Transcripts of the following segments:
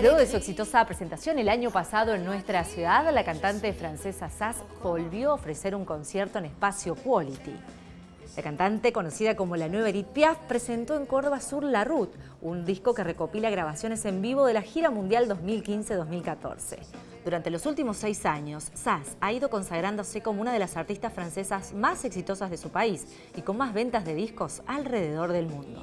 Luego de su exitosa presentación el año pasado en nuestra ciudad, la cantante francesa Sass volvió a ofrecer un concierto en espacio Quality. La cantante, conocida como la nueva Edith Piaf, presentó en Córdoba Sur La Route, un disco que recopila grabaciones en vivo de la gira mundial 2015-2014. Durante los últimos seis años, Sass ha ido consagrándose como una de las artistas francesas más exitosas de su país y con más ventas de discos alrededor del mundo.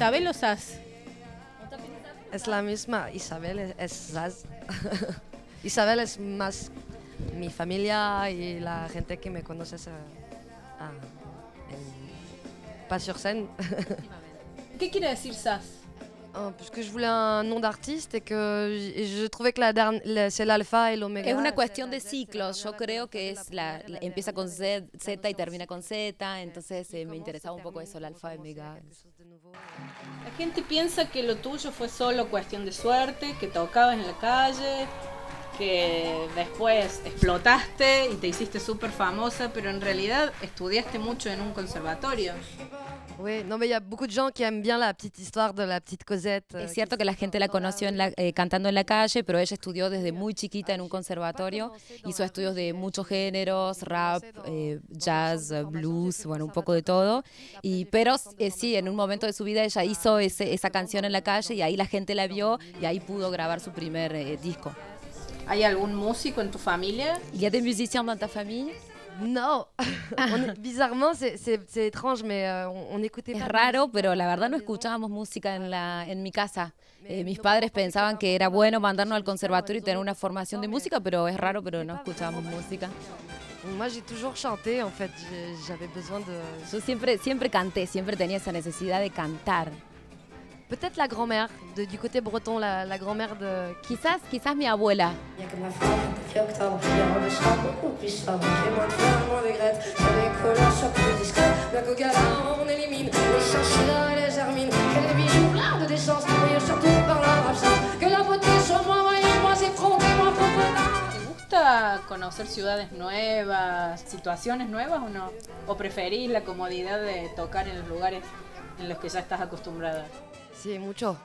Isabel o Sass. Es la misma, Isabel es, es Zaz. Isabel es más mi familia y la gente que me conoce eh, ah, en- pas sur scène. ¿Qué quiere decir Sass? Ah, parce que je voulais un nom d'artiste et que je, je trouvais que la la- c'est l'alpha et l'oméga. Es una cuestión de ciclos. Yo creo que es la, la- empieza con Z, Z y termina con Z, entonces eh, me interesaba un poco eso, el alfa y omega. La gente piensa que lo tuyo fue solo cuestión de suerte, que tocabas en la calle, que después explotaste y te hiciste súper famosa, pero en realidad estudiaste mucho en un conservatorio. Oui, non mais il y a beaucoup de gens qui aiment bien la petite histoire de la petite Cosette. euh, Es cierto que la gente la conoció en la- eh, cantando en la calle, pero ella estudió desde muy chiquita en un conservatorio. Hizo estudios de muchos géneros, rap, eh, jazz, eh, blues, bueno, un poco de todo. Y, pero eh, sí, en un momento de su vida ella hizo ese- esa canción en la calle y ahí la gente la vio y ahí pudo grabar su primer eh, disco. ¿Hay algún músico en tu familia? Il y a des musiciens dans ta famille Non On Bizarrement, c'est- étrange, mais euh, on, on écoutait Es raro, pero la verdad no escuchábamos música en, la, en mi casa. Eh, mis padres pensaban que era bueno mandarnos al conservatorio y tener una formación de música, pero es raro, pero no escuchábamos música. Moi, j'ai toujours chanté, en fait. J'ai- J'avais besoin de... Yo siempre, siempre canté, siempre tenía esa necesidad de cantar. Peut-être la grand-mère, de- du côté breton, la, la grand-mère de... Quizás, quizás mi abuela. Bien que ma femme, depuis octobre, les robes sera beaucoup plus sobre Et moins de fleurs, moins de grettes Que les collants soient plus discrets Bien qu'au gala, on élimine les chinchillas et les hermines Que les bijoux pleins de décence Brillent surtout par leur absence Que la beauté soit moins voyante, moins effrontée, moins profondante ¿Te gusta conocer ciudades nuevas, situaciones nuevas o no? ¿O preferís la comodidad de tocar en los lugares en los que ya estás acostumbrada? Si, mucho.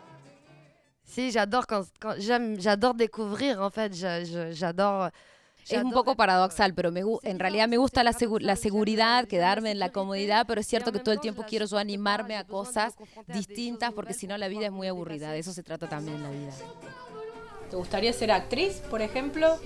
Si, j'adore quand, quand j'aime, j'adore découvrir, en fait. Je- je- J'adore... Es un poco paradoxal, pero me, en realidad me gusta la, segu- la seguridad, quedarme en la comodidad, pero es cierto que todo el tiempo quiero yo animarme a cosas distintas, porque si no la vida es muy aburrida. De eso se trata también la vida. ¿Te gustaría ser actriz, por ejemplo?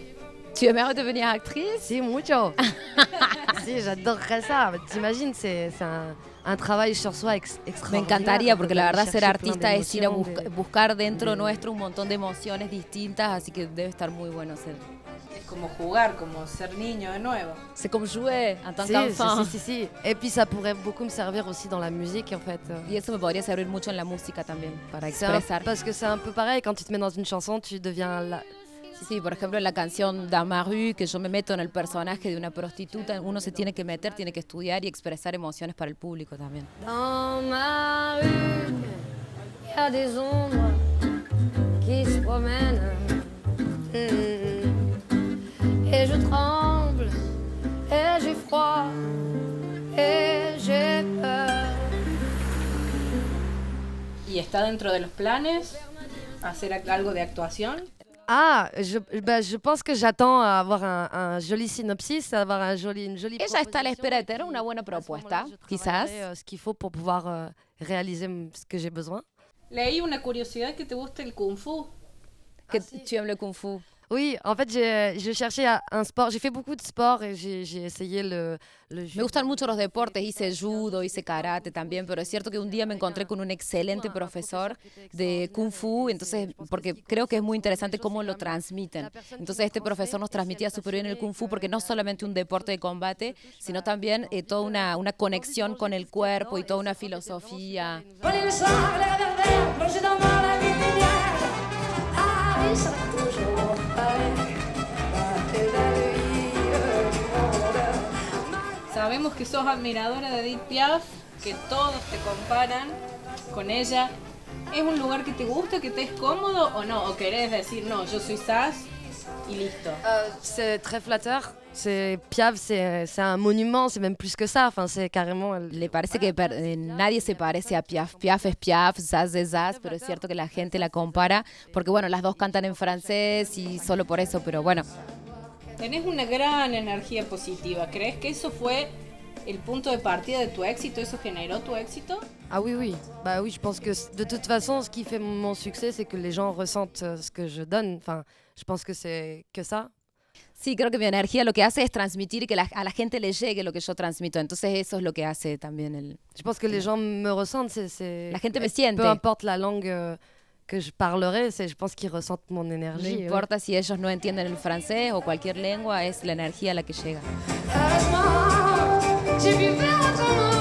Tu aimerais devenir actrice? Si, mucho. si, j'adorerais ça. T'imagines, c'est c'est un, un travail sur soi ex- Me extraordinaire. encantaría, porque la verdad ser artista es ir a d'émotions, busca- de- buscar dentro de- nuestro un montón de emociones distintas, así que debe estar muy bueno ser. Es como jugar, como ser niño de nuevo. C'est comme jouer en tant Si, qu'enfant. si, si, si, si. Et puis ça pourrait beaucoup me servir aussi dans la musique, en fait. Y eso me podría servir mucho en la música también, para C'est un- expresar. parce que c'est un peu pareil, quand tu te mets dans une chanson, tu deviens la- Sí, por ejemplo, en la canción Damaru, que yo me meto en el personaje de una prostituta, uno se tiene que meter, tiene que estudiar y expresar emociones para el público también. Y. Mm. ¿Y está dentro de los planes hacer ac- algo de actuación? Ah, je, bah, je pense que j'attends à avoir un, un joli synopsis, à avoir un joli, une jolie Ella está a la proposition. espera de tener una buena propuesta, quizás. euh, ce qu'il faut pour pouvoir euh, réaliser ce que j'ai besoin. Leí una curiosidad que te gusta el kung fu. Que tu aimes le kung fu. Oui, en fait, je cherchais un sport. J'ai fait beaucoup de sport et j'ai essayé le, le Me gustan mucho los deportes, hice judo, hice karate también, pero es cierto que un día me encontré con un excelente profesor de kung fu, entonces, porque creo que es muy interesante cómo lo transmiten. Entonces este profesor nos transmitía súper bien el kung fu porque no es solamente un deporte de combate, sino también eh, toda una, una conexión con el cuerpo y toda una filosofía. Sabemos que sos admiradora de Edith Piaf, que todos te comparan con ella. ¿Es un lugar que te gusta, que te es cómodo o no? ¿O querés decir, no, yo soy SAS y listo? Euh, c'est très flatteur. C'est Piaf, c'est c'est un monument, c'est même plus que ça. Enfin, c'est carrément. Le parece que per- eh, nadie se parece a Piaf. Piaf es Piaf, Zaz es Zaz, pero es cierto que la gente la compara porque, bueno, las dos cantan en francés y solo por eso, pero bueno, Tenés una gran energía positiva. ¿Crees que eso fue el punto de partida de tu éxito? ¿Eso generó tu éxito? Ah oui, oui. Bah oui, je pense que c- de toute façon, ce qui fait mon succès, c'est que les gens ressentent euh, ce que je donne. Enfin, je pense que c'est que ça. sí, creo que mi energía lo que hace es transmitir y que la- a la gente le llegue lo que yo transmito. Entonces eso es lo que hace también el... Je pense que les gens me ressentent. C'est, c'est- La gente me siente. Peu importe la langue euh, que je parlerai, c'est, je pense qu'ils ressentent mon No énergie. oui. importa si ellos no entienden el francés o cualquier lengua, es la energía la que llega. Ciebie wyoczona